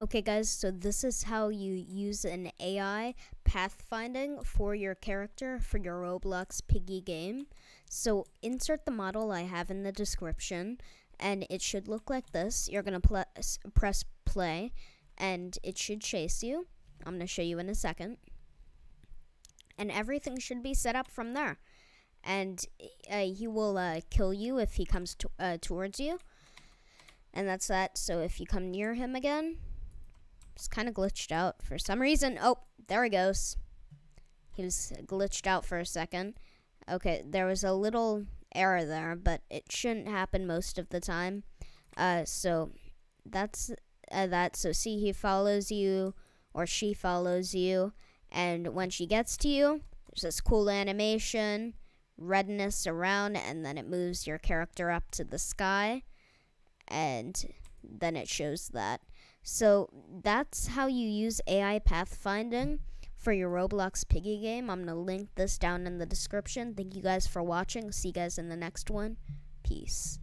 Okay guys, so this is how you use an AI pathfinding for your character for your Roblox Piggy game. So insert the model I have in the description and it should look like this. You're going to press play and it should chase you. I'm going to show you in a second. And everything should be set up from there. And uh, he will uh, kill you if he comes to, uh, towards you. And that's that. So if you come near him again, it's kind of glitched out for some reason. Oh, there he goes. He was glitched out for a second. Okay, there was a little error there, but it shouldn't happen most of the time. Uh, so that's uh, that. So see, he follows you or she follows you, and when she gets to you, there's this cool animation, redness around, and then it moves your character up to the sky, and then it shows that. So that's how you use AI pathfinding for your Roblox Piggy game. I'm going to link this down in the description. Thank you guys for watching. See you guys in the next one. Peace.